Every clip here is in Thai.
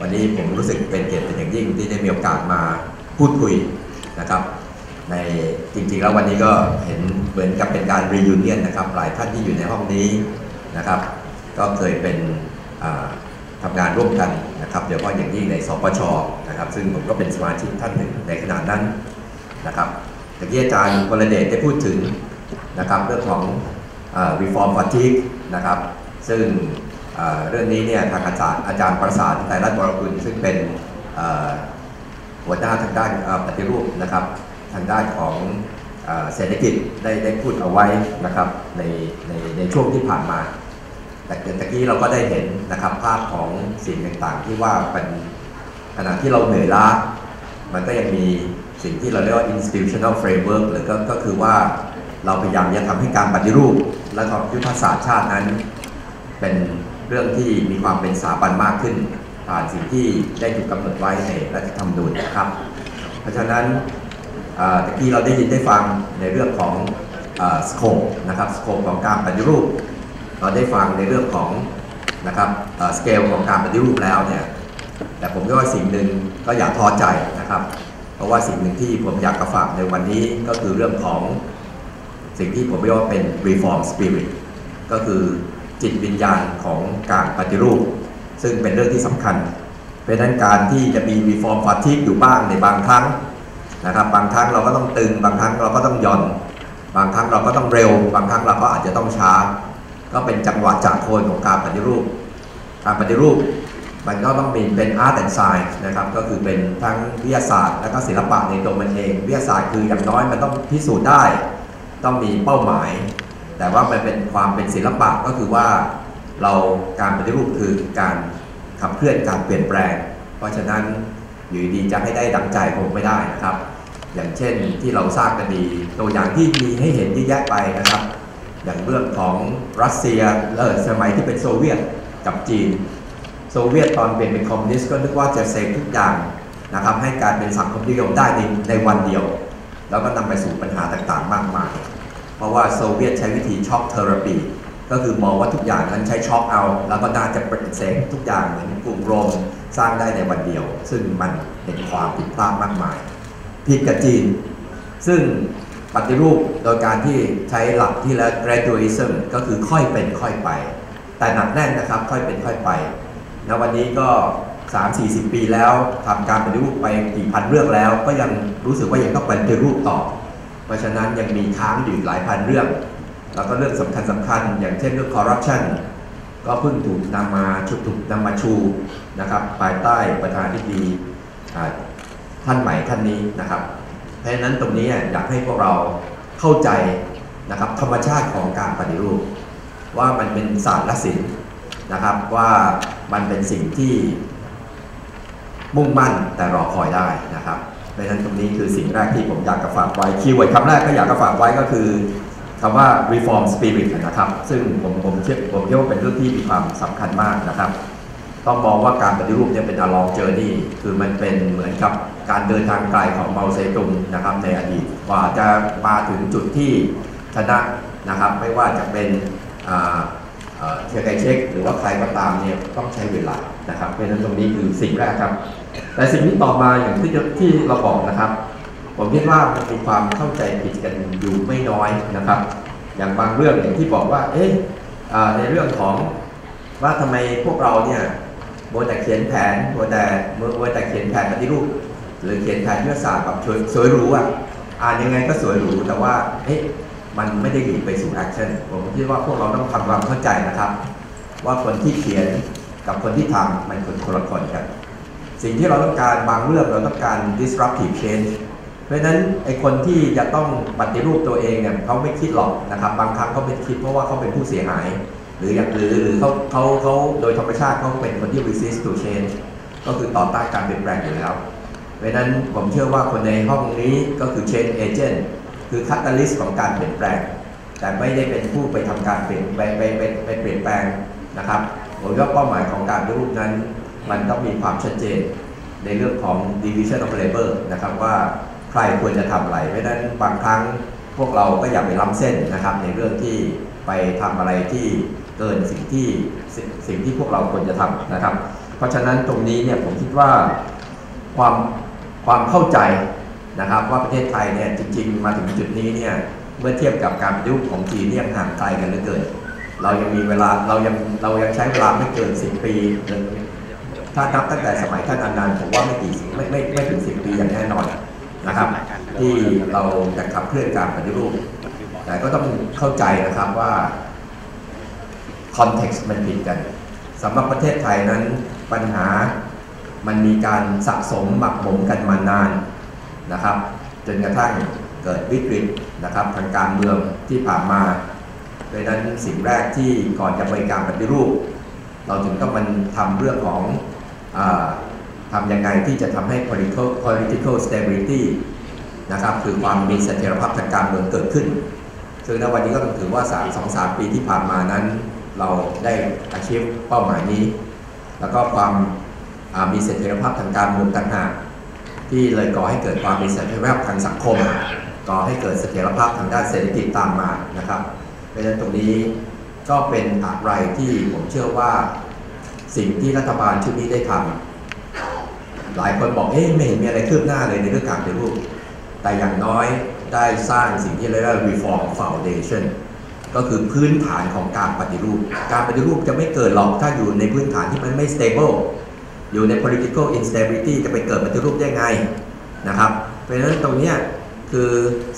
วันนี้ผมรู้สึกเป็นเกียรติเป็นอย่างยิ่งที่ได้มีโอกาสมาพูดคุยนะครับ ในจริงๆแล้ววันนี้ก็เห็นเหมือนกับเป็นการรียูเนียนนะครับ หลายท่านที่อยู่ในห้องนี้นะครับ ก็เคยเป็นอ่าทำงานร่วมกันนะครับโดยเฉพาะอย่างยิ่งในสปชนะครับ ซึ่งผมก็เป็นสมาชิกท่านหนึ่งในขณะนั้นนะครับตะกี้อาจารย์กรเดชได้พูดถึงนะครับเรื่องของอ reform fatigue นะครับ ซึ่ง เรื่องนี้เนี่ยทางอาจารย์อาจารย์ประสานไตรรัตน์วรกุลซึ่งเป็นหัวหน้าทางด้านปฏิรูปนะครับ ทางด้านของเศรษฐกิจได้ได้พูดเอาไว้นะครับในในในช่วงที่ผ่านมา แต่ตะกี้เราก็ได้เห็นนะครับภาพของสิ่งต่างๆ ที่ว่าเป็นขณะที่เราเหนื่อยล้า มันก็ยังมีสิ่งที่เราเรียกว่า institutional framework หรือก็ก็คือว่าเราพยายามจะทำให้การปฏิรูป และก็ยุทธศาสตร์ชาตินั้น เป็น เรื่องที่มีความเป็นสถาบันมากขึ้นผ่านสิ่งที่ได้ถูกกำหนดไว้ในรัฐธรรมนูญนะครับ เพราะฉะนั้นเอ่อตะกี้เราได้ยินได้ฟังในเรื่องของสโคปนะครับสโคปของการปฏิรูป เราได้ฟังในเรื่องของนะครับสเกลของการปฏิรูปแล้วเนี่ยแต่ผมก็ว่าสิ่งหนึ่งก็อย่าท้อใจนะครับ เพราะว่าสิ่งหนึ่งที่ผมอยากจะฝากในวันนี้ก็คือเรื่องของสิ่งที่ผมเรียกว่าเป็น reform spirit ก็คือ จิตวิญญาณของการปฏิรูป ซึ่งเป็นเรื่องที่สำคัญ เพราะนั้นการที่จะมี reform fatigue อยู่บ้างในบางครั้งนะครับบางครั้งเราก็ต้องตึง บางครั้งเราก็ต้องย่อน บางครั้งเราก็ต้องเร็ว บางครั้งเราก็อาจจะต้องช้า ก็เป็นจังหวะจากโคนของการปฏิรูป การปฏิรูปมันก็ต้องมีเป็น art and science นะครับก็คือเป็นทั้งวิทยาศาสตร์และก็ศิลปะในตัวมันเอง วิทยาศาสตร์คืออย่างน้อยมันต้องพิสูจน์ได้ ต้องมีเป้าหมาย แต่ว่ามันเป็นความเป็นศิลปะก็คือว่าเราการปฏิรูปคือการขับเคลื่อนการเปลี่ยนแปลง เพราะฉะนั้นอยู่ดีจะให้ได้ดังใจคงไม่ได้นะครับ อย่างเช่นที่เราทราบกันดีตัวอย่างที่มีให้เห็นเยอะแยะไปนะครับ อย่างเรื่องของรัสเซียเออสมัยที่เป็นโซเวียตกับจีน โซเวียตตอนเป็นเป็นคอมมิวนิสต์ก็นึกว่าจะเสกทุกอย่างนะครับให้การเป็นสังคมนิยมได้ในในวันเดียว แล้วก็นำไปสู่ปัญหาต่างๆ มากมาย เพราะว่าโซเวียตใช้วิธี shock therapy ก็คือมองว่าทุกอย่างนั้นใช้ช็อคเอา แล้วก็น่าจะเป็นเสกทุกอย่างเหมือนกรุงโรมสร้างได้ในวันเดียว ซึ่งมันเป็นความผิดพลาดมากมายผิดกับจีน ซึ่งปฏิรูปโดยการที่ใช้หลักที่แล้ว gradualism ก็คือค่อยเป็นค่อยไป แต่หนักแน่นนะครับค่อยเป็นค่อยไปณวันนี้ก็ 3-40 ปีแล้วทำการปฏิรูปไปกี่พันเรื่องแล้ว ก็ยังรู้สึกว่ายังต้องปฏิรูปต่อ เพราะฉะนั้นยังมีค้างอยู่หลายพันเรื่อง แล้วก็เรื่องสำคัญสำคัญ อย่างเช่นเรื่องคอร์รัปชันก็เพิ่งถูกนำมาชุถูกนำมาชูนะครับภายใต้ประธานาธิบดีท่านใหม่ท่านนี้นะครับ เพราะฉะนั้นตรงนี้อยากให้พวกเราเข้าใจนะครับธรรมชาติของการปฏิรูป ว่ามันเป็นศาสตร์และศิลป์นะครับว่ามันเป็นสิ่งที่มุ่งมั่นแต่รอคอยได้นะครับ เพราะฉะนั้นตรงนี้คือสิ่งแรกที่ผมอยากจะฝากไว้ keyword คำแรกก็อยากจะฝากไว้ก็คือคำว่า reform spirit นะครับ ซึ่งผมผมเชื่อผมเชื่อว่าเป็นเรื่องที่มีความสำคัญมากนะครับ ต้องมองว่าการปฏิรูปเนี่ยเป็น a long journey คือมันเป็นเหมือนกับการเดินทางไกลของเมาเซตุงนะครับในอดีตกว่าจะมาถึงจุดที่ชนะนะครับ ไม่ว่าจะเป็นเอ่อเชียร์ไกเช็ค หรือว่าใครก็ตามเนี่ยต้องใช้เวลานะครับเพราะฉะนั้นตรงนี้คือสิ่งแรกครับ แต่สิ่งที่ต่อมาอย่างที่ที่เราบอกนะครับ ผมคิดว่ามันมีความเข้าใจผิดกันอยู่ไม่น้อยนะครับ อย่างบางเรื่องอย่างที่บอกว่า เอ๊ะในเรื่องของว่าทำไมพวกเราเนี่ยโมแต่เขียนแผนโมแต่มัวแต่เขียนแผนปฏิรูปหรือเขียนแผนยุทธศาสตร์แบบสวยหรูอะอ่านยังไงก็สวยหรูแต่ว่าเอ๊ะมันไม่ได้หลีดไปสู่แอคชั่นผมคิดว่าพวกเราต้องทำความเข้าใจนะครับ ว่าคนที่เขียนกับคนที่ทำมันคนคนละคนกัน สิ่งที่เราต้องการบางเรื่องเราต้องการ disruptive change เพราะนั้นไอคนที่จะต้องปฏิรูปตัวเองเนี่ยเขาไม่คิดหรอกนะครับ บางครั้งเขาเป็นคิดเพราะว่าเขาเป็นผู้เสียหาย หรืออย่างหรือหรือเขาเขาเขาโดยธรรมชาติเขาเป็นคนที่ resist to change ก็คือต่อต้านการเปลี่ยนแปลงอยู่แล้ว เพราะนั้นผมเชื่อว่าคนในห้องนี้ก็คือ change agent คือ catalyst ของการเปลี่ยนแปลง แต่ไม่ได้เป็นผู้ไปทำการเปลี่ยนไปไปไปไปเปลี่ยนแปลงนะครับผมว่าเป้าหมายของการปฏิรูปนั้น มันต้องมีความชัดเจนในเรื่องของ division of labor นะครับว่าใครควรจะทำอะไรเพราะฉะนั้นบางครั้งพวกเราก็อย่าไปล้ำเส้นนะครับ ในเรื่องที่ไปทำอะไรที่เกินสิ่งที่สิ่งสิ่งที่พวกเราควรจะทำนะครับ เพราะฉะนั้นตรงนี้เนี่ยผมคิดว่าความความเข้าใจนะครับ ว่าประเทศไทยเนี่ยจริง ๆ มาถึงจุดนี้เนี่ยเมื่อเทียบกับการปฏิรูปของจีนเนี่ยห่างไกลกันเหลือเกิน เรายังมีเวลาเรายังเรายังใช้เวลาไม่เกิน 10 ปี ถ้านับตั้งแต่สมัยท่านอนันต์ผมว่าไม่กี่ไม่ไม่ไม่ถึง10ปีอย่างแน่นอนนะครับ ที่เราจะขับเคลื่อนการปฏิรูปแต่ก็ต้องเข้าใจนะครับว่าคอนเท็กซ์มันผิดกันสำหรับประเทศไทยนั้นปัญหามันมีการสะสมหมักหมมกันมานานนะครับ จนกระทั่งเกิดวิกฤตนะครับทางการเมืองที่ผ่านมาดังนั้นสิ่งแรกที่ก่อนจะไปการปฏิรูป เราถึงต้องมันทำเรื่องของ ทำยังไงที่จะทำให้ political political stability นะครับคือความมีเสถียรภาพทางการเมืองเกิดขึ้น ซึ่งในวันนี้ก็ต้องถือว่า3 2 3 ปีที่ผ่านมานั้น เราได้อาชีพเป้าหมายนี้ แล้วก็ความมีเสถียรภาพทางการเมืองต่างหากที่เลยก่อให้เกิดความมีเสถียรภาพทางสังคม ก่อให้เกิดเสถียรภาพทางด้านเศรษฐกิจตามมานะครับเพราะฉะนั้นตรงนี้ก็เป็นอะไรที่ผมเชื่อว่า สิ่งที่รัฐบาลชุดนี้ได้ทำหลายคนบอกเอ๊ะไม่เห็นมีอะไรคืบหน้าเลยในเรื่องการปฏิรูปแต่อย่างน้อยได้สร้างสิ่งที่เรียกว่า reform foundation ก็คือพื้นฐานของการปฏิรูป การปฏิรูปจะไม่เกิดหรอกถ้าอยู่ในพื้นฐานที่มันไม่ stable อยู่ใน political instability จะไปเกิดปฏิรูปได้ไงนะครับ เพราะฉะนั้นตรงนี้คือ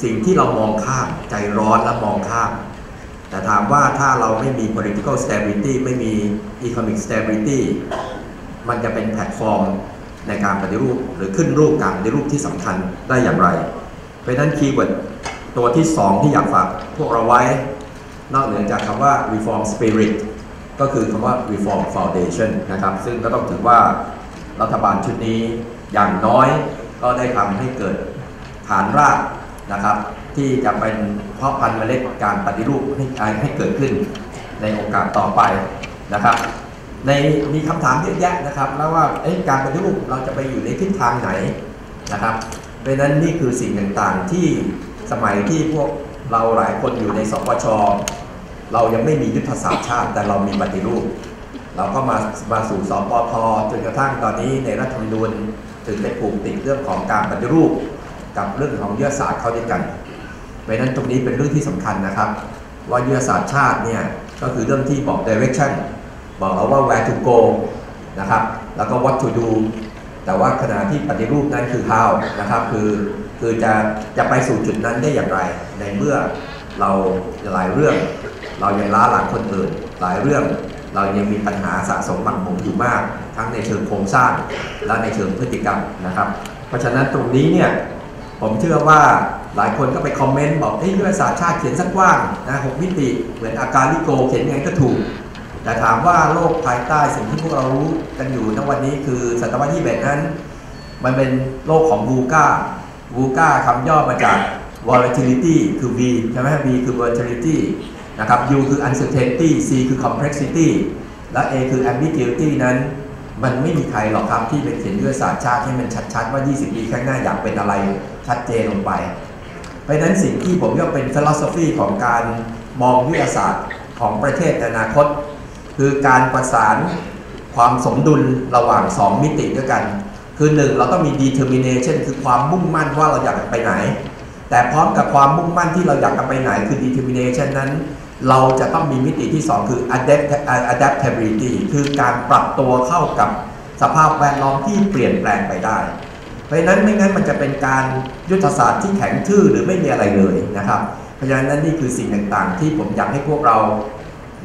สิ่งที่เรามองข้ามใจร้อนและมองข้าม แต่ถามว่าถ้าเราไม่มี political stability ไม่มี economic stability มันจะเป็นแพลตฟอร์มในการปฏิรูปหรือขึ้นรูปการปฏิรูปที่สำคัญได้อย่างไร เพราะนั้น keyword ตัวที่ 2 ที่อยากฝากพวกเราไว้ นอกเหนือจากคำว่า reform spirit ก็คือคำว่า reform foundation นะครับ ซึ่งก็ต้องถือว่ารัฐบาลชุดนี้อย่างน้อยก็ได้ทำให้เกิดฐานรากนะครับ ที่จะเป็นเพาะพันธุ์เมล็ดการปฏิรูปให้ให้เกิดขึ้นในโอกาสต่อไปนะครับ ในมีคำถามเยอะแยะนะครับ แล้วว่าการปฏิรูปเราจะไปอยู่ในทิศทางไหนนะครับเพราะนั้นนี่คือสิ่งต่างๆที่สมัยที่พวกเราหลายคนอยู่ในสปชเรายังไม่มียุทธศาสตร์ชาติแต่เรามีปฏิรูป เราก็มามาสู่สปทจนกระทั่งตอนนี้ในรัฐธรรมนูญถึงได้ผูกติดเรื่องของการปฏิรูป กับเรื่องของยุทธศาสตร์เข้าด้วยกัน เพราะนั้นตรงนี้เป็นเรื่องที่สำคัญนะครับ ว่ายุทธศาสตร์ชาติเนี่ยก็คือเรื่องที่บอก direction บอกเราว่า where to go นะครับ แล้วก็ what to do แต่ว่าขณะที่ปฏิรูปนั้นคือ how นะครับ คือคือจะจะไปสู่จุดนั้นได้อย่างไร ในเมื่อเราหลายเรื่อง เรายังล้าหลังคนอื่น หลายเรื่องเรายังมีปัญหาสะสมหมักหมมอยู่มาก ทั้งในเชิงโครงสร้างและในเชิงพฤติกรรมนะครับ เพราะฉะนั้นตรงนี้เนี่ยผมเชื่อว่า หลายคนก็ไปคอมเมนต์บอกเฮ้ยยุทธศาสตร์ชาติเขียนสักกว้างนะหกมิติเหมือนอาการลิโกเขียนยังไงก็ถูก แต่ถามว่าโลกภายใต้สิ่งที่พวกเรารู้กันอยู่ในวันนี้คือศตวรรษที่เนั้น มันเป็นโลกของบูกาบูกาคำย่อมาจาก volatility คือ V ใช่ไหม V คือ volatility นะครับ U คือ uncertainty C คือ complexity และ A คือ ambiguity นั้น มันไม่มีใครหรอกครับที่เป็นเขียนยุทธศาสตร์ชาติให้มันชัดๆ ว่า 20 ปีข้างหน้าอยากเป็นอะไรชัดเจนลงไป เพราะฉะนั้นสิ่งที่ผมว่าเป็น philosophy ของการมองวิทยาศาสตร์ของประเทศในอนาคต คือการประสานความสมดุลระหว่าง 2 มิติด้วยกัน คือหนึ่งเราต้องมี determination คือความมุ่งมั่นว่าเราอยากไปไหน แต่พร้อมกับความมุ่งมั่นที่เราอยากจะไปไหนคือ determination นั้น เราจะต้องมีมิติที่ 2 คือ adaptability คือการปรับตัวเข้ากับสภาพแวดล้อมที่เปลี่ยนแปลงไปได้ เพราะฉะนั้นไม่งั้นมันจะเป็นการยุทธศาสตร์ที่แข็งทื่อหรือไม่มีอะไรเลยนะครับเพราะฉะนั้นนี่คือสิ่งต่างๆ ที่ผมอยากให้พวกเรา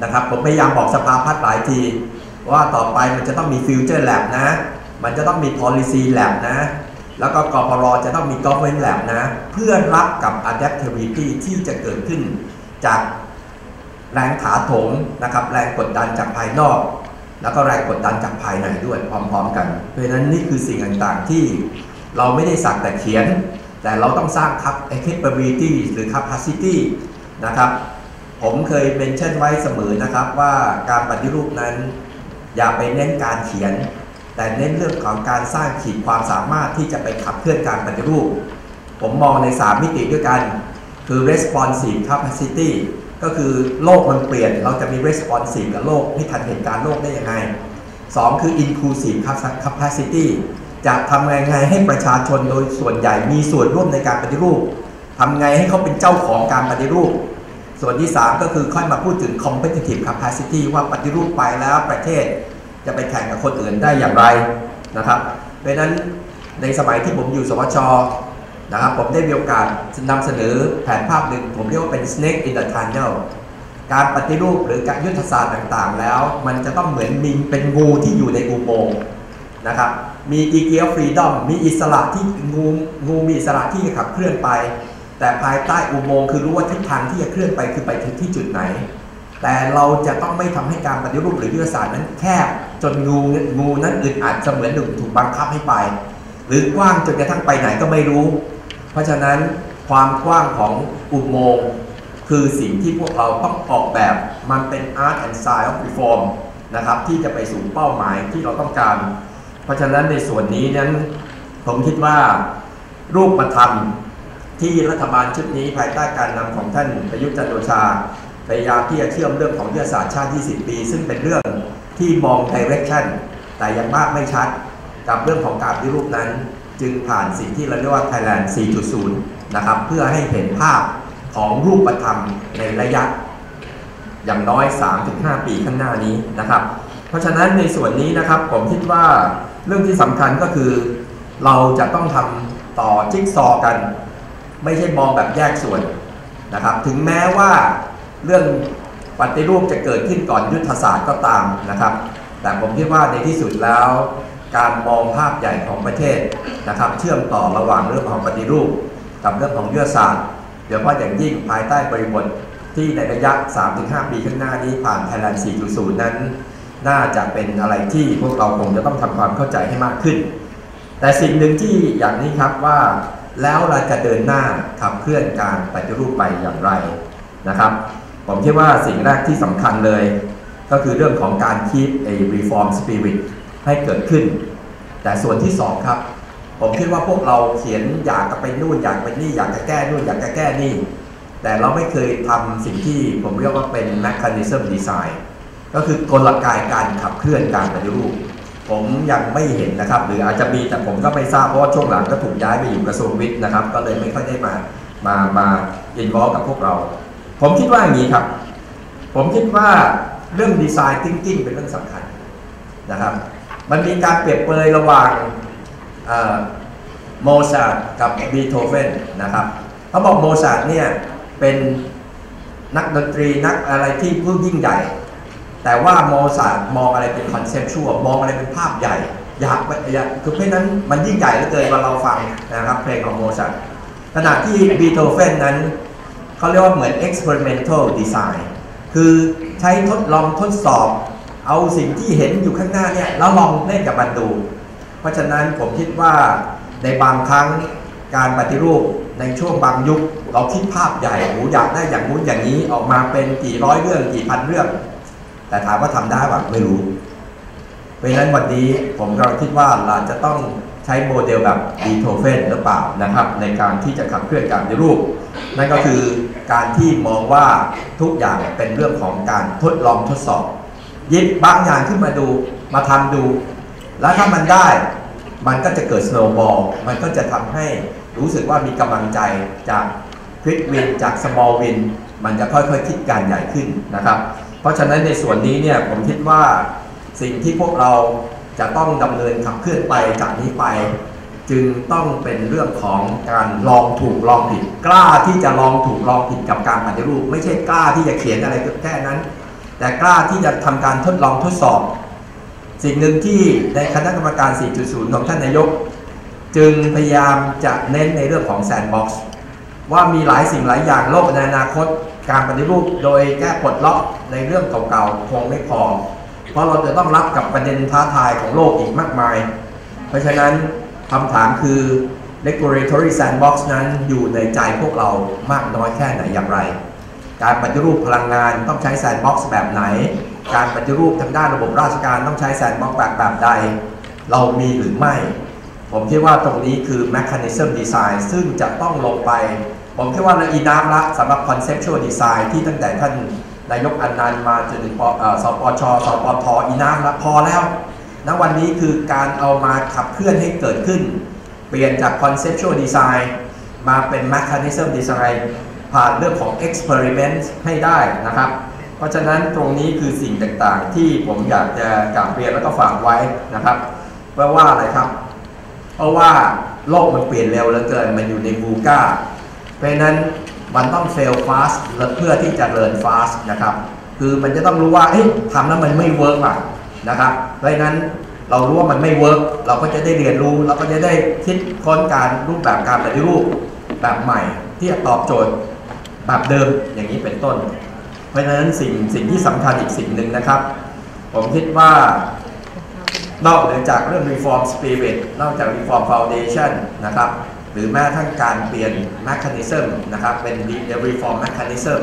นะครับผมพยายามบอกสภาพัฒน์หลายทีว่าต่อไปมันจะต้องมี Future Lab นะ มันจะต้องมี Policy Lab นะ แล้วก็กพรจะต้องมี Government Lab นะ เพื่อรับกับ Adaptability ที่จะเกิดขึ้นจากแรงถาโถมนะครับแรงกดดันจากภายนอก แล้วก็แรงกดดันจากภายในด้วยพร้อมๆกัน เพราะฉะนั้นนี่คือสิ่งต่างๆที่ เราไม่ได้สักแต่เขียน แต่เราต้องสร้าง capability หรือ capacity นะครับ ผมเคยเป็นเช่นไว้เสมอนะครับว่าการปฏิรูปนั้น อย่าไปเน้นการเขียน แต่เน้นเรื่องของการสร้างขีดความสามารถที่จะไปขับเคลื่อนการปฏิรูป ผมมองใน 3 มิติด้วยกัน คือ responsive capacity ก็คือโลกมันเปลี่ยน เราจะมี responsive กับโลกให้ทันเหตุการณ์โลกได้ยังไง 2 คือ inclusive capacity จะทำยังไงให้ประชาชนโดยส่วนใหญ่มีส่วนร่วมในการปฏิรูปทำไงให้เขาเป็นเจ้าของการปฏิรูป ส่วนที่ 3 ก็คือค่อยมาพูดถึง competitive capacity ว่าปฏิรูปไปแล้วประเทศจะไปแข่งกับคนอื่นได้อย่างไรนะครับเพราะนั้นในสมัยที่ผมอยู่สวชนะครับผมได้มีโอกาสนำเสนอแผนภาพหนึ่งผมเรียกว่าเป็น snake in the tunnel การปฏิรูปหรือการยุทธศาสตร์ต่างๆ แล้ว มันจะต้องเหมือนมีเป็นงูที่อยู่ในอุโมงค์นะครับ มีดีเกียฟรีดอมมีอิสระที่งูงูมีอิสระที่จะขับเคลื่อนไป แต่ภายใต้อุโมงค์คือรู้ว่าทิศทางที่จะเคลื่อนไปคือไปถึงที่จุดไหน แต่เราจะต้องไม่ทำให้การปฏิรูปหรือยุทธศาสตร์นั้นแคบจนงูงูนั้นอึดอัดเสมือนหนึ่งถูกบังคับให้ไป หรือกว้างจนกระทั่งไปไหนก็ไม่รู้ เพราะฉะนั้นความกว้างของอุโมงค์คือสิ่งที่พวกเราต้องออกแบบมันเป็น art and science of reform นะครับที่จะไปสู่เป้าหมายที่เราต้องการ เพราะฉะนั้นในส่วนนี้นั้นผมคิดว่ารูปธรรมที่รัฐบาลชุดนี้ภายใต้การนำของท่านประยุทธ์จันโอชาพยายามที่จะเชื่อมเรื่องของยุทธศาสตร์ชาติ 20 ปี ซึ่งเป็นเรื่องที่มอง direction แต่ยังมากไม่ชัดกับเรื่องของการปฏิรูปนั้น จึงผ่านสิ่งที่เราเรียกว่า Thailand 4.0 นะครับ เพื่อให้เห็นภาพของรูปธรรมในระยะ อย่างน้อย 3-5 ปีข้างหน้านี้นะครับ เพราะฉะนั้นในส่วนนี้นะครับผมคิดว่า เรื่องที่สำคัญก็คือ เราจะต้องทำต่อจิ๊กซอกัน ไม่ใช่มองแบบแยกส่วนนะครับ ถึงแม้ว่าเรื่องปฏิรูปจะเกิดขึ้นก่อนยุทธศาสตร์ก็ตามนะครับ แต่ผมคิดว่าในที่สุดแล้ว การมองภาพใหญ่ของประเทศนะครับ เชื่อมต่อระหว่างเรื่องของปฏิรูป กับเรื่องของยุทธศาสตร์โดยเฉพาะอย่างยิ่งภายใต้บริบทที่ในระยะ 3-5 ปีข้างหน้านี้ผ่าน Thailand 4.0 นั้น น่าจะเป็นอะไรที่พวกเราคงจะต้องทำความเข้าใจให้มากขึ้น แต่สิ่งหนึ่งที่อย่างนี้ครับว่าแล้วเราจะเดินหน้าขับเคลื่อนการปฏิรูปไปอย่างไรนะครับ ผมคิดว่าสิ่งแรกที่สำคัญเลย ก็คือเรื่องของการ keep a reform spirit ให้เกิดขึ้น แต่ส่วนที่สองครับ ผมคิดว่าพวกเราเขียนอยากจะไปนู่นอยากไปนี่อยากจะแก้นู่นอยากจะแก้นี่ แต่เราไม่เคยทำสิ่งที่ผมเรียกว่าเป็น mechanism design ก็คือกลไกการขับเคลื่อนการปฏิรูป ผมยังไม่เห็นนะครับ หรืออาจจะมีแต่ผมก็ไม่ทราบเพราะว่าช่วงหลังก็ถูกย้ายไปอยู่กระทรวงวิทย์นะครับ ก็เลยไม่ค่อยได้มามามาอินวอลกับพวกเรา ผมคิดว่าอย่างนี้ครับ ผมคิดว่าเรื่องดีไซน์ thinking เป็นเรื่องสำคัญนะครับ มันมีการเปรียบเปรยระหว่างโมซาร์ทกับบีโธเฟนนะครับเขาบอกโมซาร์ทเนี่ยเป็นนักดนตรีนักอะไรที่ผู้ยิ่งใหญ่ แต่ว่าโมซาร์ทมองอะไรเป็น conceptual มองอะไรเป็นภาพใหญ่อยากอยากคือเพราะนั้นมันยิ่งใหญ่เหลือเกินเวลาเราฟังนะครับเพลงของโมซาร์ทขณะที่บีโธเฟนนั้นเขาเรียกว่าเหมือน experimental design คือใช้ทดลองทดสอบ เอาสิ่งที่เห็นอยู่ข้างหน้าเนี่ยแล้วลองเล่นกับมันดู เพราะฉะนั้นผมคิดว่าในบางครั้งการปฏิรูปในช่วงบางยุค เราคิดภาพใหญ่โอ้อยากได้อย่างนู้นอย่างนี้ออกมาเป็นกี่ร้อยเรื่องกี่พันเรื่อง แต่ถามว่าทำได้หรือไม่รู้ เพราะฉะนั้นวันนี้ผมก็คิดว่าเราจะต้องใช้โมเดลแบบดีโทเฟนหรือเปล่านะครับ ในการที่จะขับเคลื่อนการปฏิรูป นั่นก็คือการที่มองว่าทุกอย่างเป็นเรื่องของการทดลองทดสอบยิบบางอย่างขึ้นมาดูมาทำดู แล้วถ้ามันได้ มันก็จะเกิดสโนว์บอลมันก็จะทำให้รู้สึกว่ามีกำลังใจจากควิกวินจากสมอลวินมันจะค่อยๆคิดการใหญ่ขึ้นนะครับ เพราะฉะนั้นในส่วนนี้เนี่ยผมคิดว่าสิ่งที่พวกเราจะต้องดำเนินขับเคลื่อนไปจากนี้ไป จึงต้องเป็นเรื่องของการลองถูกลองผิด กล้าที่จะลองถูกลองผิดกับการปฏิรูป ไม่ใช่กล้าที่จะเขียนอะไรแค่นั้น แต่กล้าที่จะทำการทดลองทดสอบ สิ่งหนึ่งที่ในคณะกรรมการ 4.0 ของท่านนายก จึงพยายามจะเน้นในเรื่องของแซนด์บ็อกซ์ ว่ามีหลายสิ่งหลายอย่างโลกในอนาคต การปฏิรูปโดยแก้ปลดล็อกในเรื่องเก่าๆคงไม่พอ เพราะเราจะต้องรับกับประเด็นท้าทายของโลกอีกมากมาย เพราะฉะนั้นคำถามคือ regulatory sandbox นั้นอยู่ในใจพวกเรามากน้อยแค่ไหนอย่างไร การปฏิรูปพลังงานต้องใช้ sandbox แบบไหน การปฏิรูปทางด้านระบบราชการต้องใช้ sandbox แบบแบบใด เรามีหรือไม่ ผมคิดว่าตรงนี้คือ mechanism design ซึ่งจะต้องลงไป ผมคิดว่าเราอีน้ำละสำหรับ conceptual design ที่ตั้งแต่ท่านนายกอันนันต์มาจนถึงปสปชสปทอีน้ำละพอแล้วณวันนี้คือการเอามาขับเคลื่อนให้เกิดขึ้น เปลี่ยนจาก conceptual design มาเป็น mechanism design ผ่านเรื่องของ experiment ให้ได้นะครับ เพราะฉะนั้นตรงนี้คือสิ่งต่างๆ ที่ผมอยากจะกลับเรียนแล้วก็ฝากไว้นะครับเพราะว่าอะไรครับ เพราะว่าโลกมันเปลี่ยนเร็วเหลือเกิน มันอยู่ใน VUCA เพราะนั้นมันต้อง fail fast เพื่อที่จะ learn fast นะครับ คือมันจะต้องรู้ว่าเอ๊ะทำแล้วมันไม่ work อะนะครับ เพราะนั้นเรารู้ว่ามันไม่ work เราก็จะได้เรียนรู้ เราก็จะได้คิดค้นการรูปแบบการปฏิรูปแบบใหม่ที่จะตอบโจทย์แบบเดิมอย่างนี้เป็นต้น เพราะฉะนั้นสิ่งสิ่งที่สำคัญอีกสิ่งหนึ่งนะครับ ผมคิดว่า นอกเหนือจากเรื่อง reform spirit นอกจาก reform foundation นะครับหรือแม้ทั้งการเปลี่ยน mechanism นะครับเป็น reform mechanism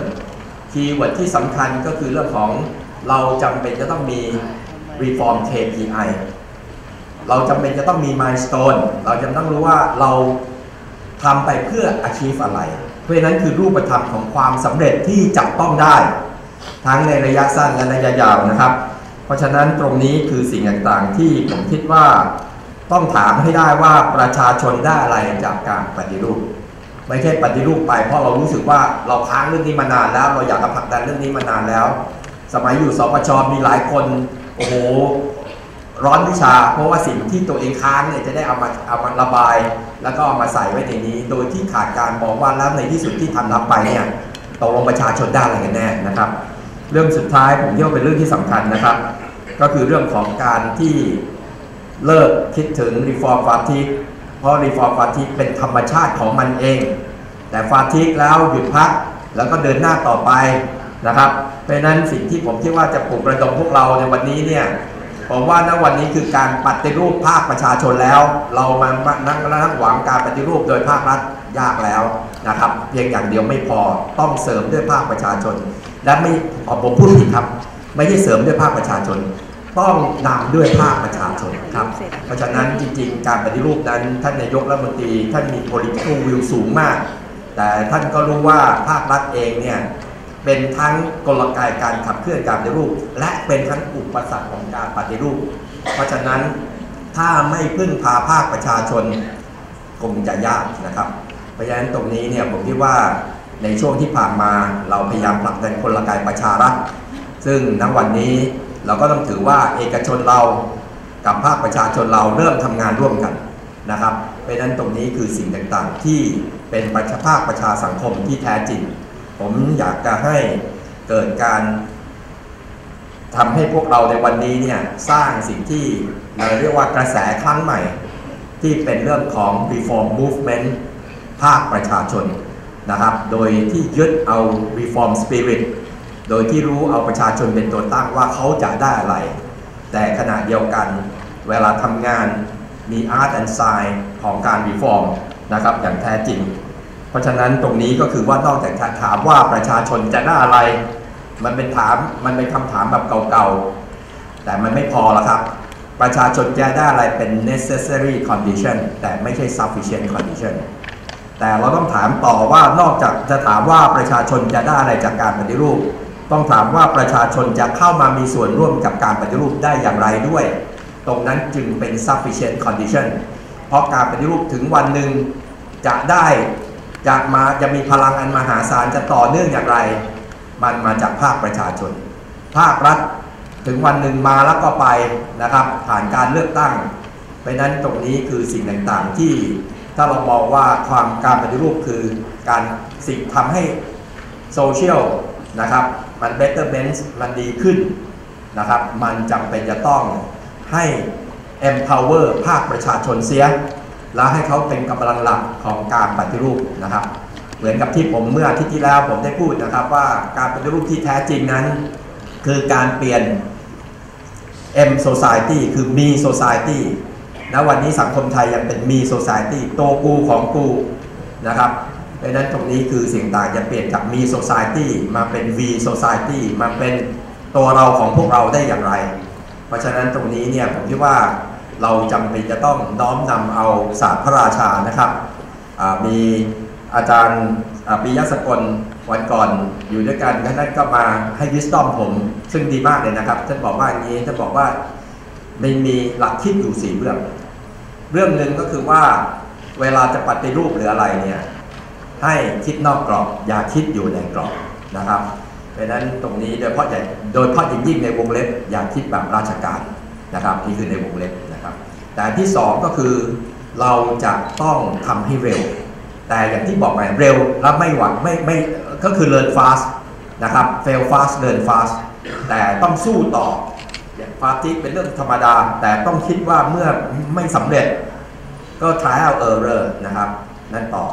คีย์เวิร์ดที่สำคัญก็คือเรื่องของเราจำเป็นจะต้องมี reform KPI เราจำเป็นจะต้องมี milestone เราจำต้องรู้ว่าเราทำไปเพื่อ achieve อะไร เพราะนั้นคือรูปธรรมของความสำเร็จที่จับต้องได้ ทั้งในระยะสั้นและระยะยาวนะครับ ราะฉะนั้นตรงนี้คือสิ่งต่างๆที่ผมคิดว่าต้องถามให้ได้ว่าประชาชนได้อะไรจากการปฏิรูป ไม่ใช่ปฏิรูปไป เพราะเรารู้สึกว่าเราค้างเรื่องนี้มานานแล้ว เราอยากจะผลักดันเรื่องนี้มานานแล้ว สมัยอยู่สปชมีหลายคนโอ้โหร้อนวิชา เพราะว่าสิ่งที่ตัวเองค้างเนี่ยจะได้เอามาเอามาระบาย แล้วก็เอามาใส่ไว้ในนี้ โดยที่ขาดการมองว่าแล้วในที่สุดที่ทำรับไปเนี่ยตกลงประชาชนได้อะไรกันแน่นะครับ เรื่องสุดท้ายผมคิดว่าเป็นเรื่องที่สำคัญนะครับ ก็คือเรื่องของการที่เลิกคิดถึง reform fatigue เพราะ reform fatigue เป็นธรรมชาติของมันเอง แต่ fatigue แล้วหยุดพักแล้วก็เดินหน้าต่อไปนะครับ เพราะนั้นสิ่งที่ผมคิดว่าจะปลุกระดมพวกเราในวันนี้เนี่ยผมว่าณวันนี้คือการปฏิรูปภาคประชาชนแล้ว เรามานั่งนั่งหวังการปฏิรูปโดยภาครัฐยากแล้วนะครับ เพียงอย่างเดียวไม่พอต้องเสริมด้วยภาคประชาชน และไม่ผมพูดผิดครับ ไม่ใช่เสริมด้วยภาคประชาชน ต้องนำด้วยภาคประชาชนครับ เพราะฉะนั้นจริงๆ การปฏิรูปนั้นท่านนายกรัฐมนตรีท่านมี political will สูงมาก แต่ท่านก็รู้ว่าภาครัฐเองเนี่ยเป็นทั้งกลไกการขับเคลื่อนการปฏิรูป และเป็นทั้งอุปสรรคของการปฏิรูป เพราะฉะนั้นถ้าไม่พึ่งพาภาคประชาชนคงจะยากนะครับ เพราะฉะนั้นตรงนี้เนี่ยผมคิดว่าในช่วงที่ผ่านมาเราพยายามผลักดันกลไกประชารัฐซึ่งณวันนี้ เราก็ต้องถือว่าเอกชนเรากับภาคประชาชนเราเริ่มทำงานร่วมกันนะครับ เพราะฉะนั้นตรงนี้คือสิ่งต่างๆ ที่เป็นประชาภาคประชาสังคมที่แท้จริง ผมอยากจะให้เกิดการทำให้พวกเราในวันนี้เนี่ยสร้างสิ่งที่เราเรียกว่ากระแสครั้งใหม่ ที่เป็นเรื่องของ reform movement ภาคประชาชนนะครับ โดยที่ยึดเอา reform spirit โดยที่รู้เอาประชาชนเป็นตัวตั้งว่าเขาจะได้อะไร แต่ขณะเดียวกันเวลาทำงานมี art and science ของการ reform นะครับอย่างแท้จริง เพราะฉะนั้นตรงนี้ก็คือว่านอกจากถามว่าประชาชนจะได้อะไร มันเป็นถามมันเป็นคำถามแบบเก่าๆ แต่มันไม่พอล้วครับ ประชาชนจะได้อะไรเป็น necessary condition แต่ไม่ใช่ sufficient condition แต่เราต้องถามต่อว่านอกจากจะถามว่าประชาชนจะได้อะไรจากการปฏิรูป ต้องถามว่าประชาชนจะเข้ามามีส่วนร่วมกับการปฏิรูปได้อย่างไรด้วย ตรงนั้นจึงเป็น sufficient condition เพราะการปฏิรูปถึงวันหนึ่งจะได้จะมาจะมีพลังอันมหาศาลจะต่อเนื่องอย่างไร มันมาจากภาคประชาชน ภาครัฐถึงวันหนึ่งมาแล้วก็ไปนะครับ ผ่านการเลือกตั้งเพราะนั้นตรงนี้คือสิ่งต่างๆที่ถ้าเรามองว่าความการปฏิรูปคือการสิ่งทำให้โซเชียลนะครับ มัน betterment มันดีขึ้นนะครับ มันจำเป็นจะต้องให้ empower ภาคประชาชนเสีย แล้วให้เขาเป็นกำลังหลักของการปฏิรูปนะครับ เหมือนกับที่ผมเมื่ออาทิตย์ที่แล้วผมได้พูดนะครับว่าการปฏิรูปที่แท้จริงนั้น คือการเปลี่ยน M society คือ Me society ณวันนี้สังคมไทยยังเป็น Me society โตกูของกูนะครับ เพราะนั้นตรงนี้คือสิ่งต่างจะเปลี่ยนจาก Me society มาเป็น V society มาเป็นตัวเราของพวกเราได้อย่างไร เพราะฉะนั้นตรงนี้เนี่ยผมคิดว่าเราจำเป็นจะต้องน้อมนำเอาศาสตร์พระราชานะครับมีอาจารย์ปิยสกลวันก่อนอยู่ด้วยกันท่านก็มาให้วิสตอมผม ซึ่งดีมากเลยนะครับท่านบอกว่าอย่างนี้ท่านบอกว่าไม่มีหลักคิดอยู่สี่เรื่อง เรื่องหนึ่งก็คือว่าเวลาจะปฏิรูปหรืออะไรเนี่ย ให้คิดนอกกรอบ อย่าคิดอยู่ในกรอบนะครับเพราะฉะนั้นตรงนี้โดยเฉพาะอย่โดยเฉพาะอย่างยิ่งในวงเล็บอย่าคิดแบบราชการนะครับนี่คือในวงเล็บนะครับ แต่ที่สองก็คือเราจะต้องทำให้เร็ว แต่อย่างที่บอกไปเร็วแล้วไม่หวังไม่ไม่ก็คือ learn fast นะครับ fail fast learn fast แต่ต้องสู้ต่ออย่างฟาติเป็นเรื่องธรรมดา แต่ต้องคิดว่าเมื่อไม่สำเร็จก็ trial error นะครับ นั่นต่อ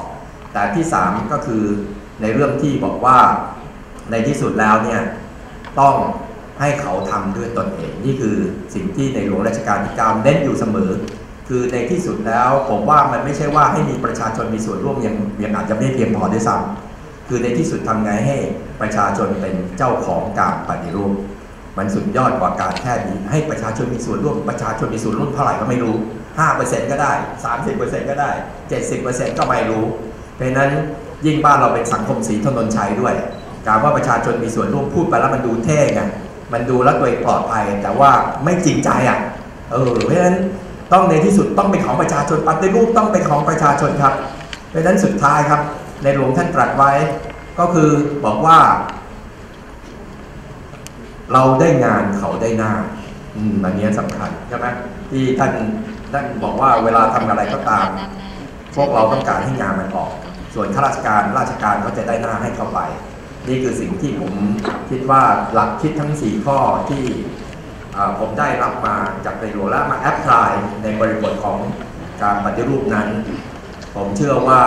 แต่ที่3ก็คือในเรื่องที่บอกว่าในที่สุดแล้วเนี่ยต้องให้เขาทำด้วยตนเอง นี่คือสิ่งที่ในหลวงรัชกาลที่9เน้นอยู่เสมอ คือในที่สุดแล้วผมว่ามันไม่ใช่ว่าให้มีประชาชนมีส่วนร่วมยังยังอาจจะไม่เพียงพอด้วยซ้ำคือในที่สุดทำไงให้ประชาชนเป็นเจ้าของการปฏิรูป มันสุดยอดกว่าการแค่นี้ให้ประชาชนมีส่วนร่วม ประชาชนมีส่วนร่วมเท่าไหร่ก็ไม่รู้5%ก็ได้ 30%ก็ได้ 70%ก็ไม่รู้ เพราะนั้นยิ่งบ้านเราเป็นสังคมสีถนนชัยด้วย การว่าประชาชนมีส่วนร่วมพูดไปแล้วมันดูเท่ไงมันดูแล้วตัวเองปลอดภัย แต่ว่าไม่จริงใจอะเออเพราะฉะนั้นต้องในที่สุดต้องเป็นของประชาชนปฏิรูปต้องเป็นของประชาชนครับ เพราะฉะนั้นสุดท้ายครับ ในหลวงท่านตรัสไว้ก็คือบอกว่า เราได้งานเขาได้หน้าอืมอันนี้สำคัญใช่ไหมที่ท่านท่านบอกว่าเวลาทำอะไรก็ตาม พวกเราต้องการให้งานมันออก ส่วนข้าราชการราชการก็จะได้หน้าให้เข้าไป นี่คือสิ่งที่ผมคิดว่าหลักคิดทั้ง 4 ข้อที่ผมได้รับมาจากในหลวงและมาแอพพลายในบริบทของการปฏิรูปนั้น ผมเชื่อว่า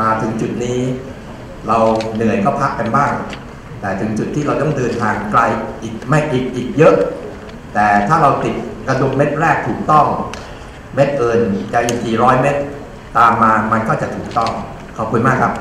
มาถึงจุดนี้ เราเหนื่อยก็พักกันบ้าง แต่ถึงจุดที่เราต้องเดินทางไกลอีกไม่อีกอีกเยอะ แต่ถ้าเราติดกระดุมเม็ดแรกถูกต้อง เม็ดเอินจะอีกกี่ร้อยเม็ด ตามมามันก็จะถูกต้อง ขอบคุณมากครับ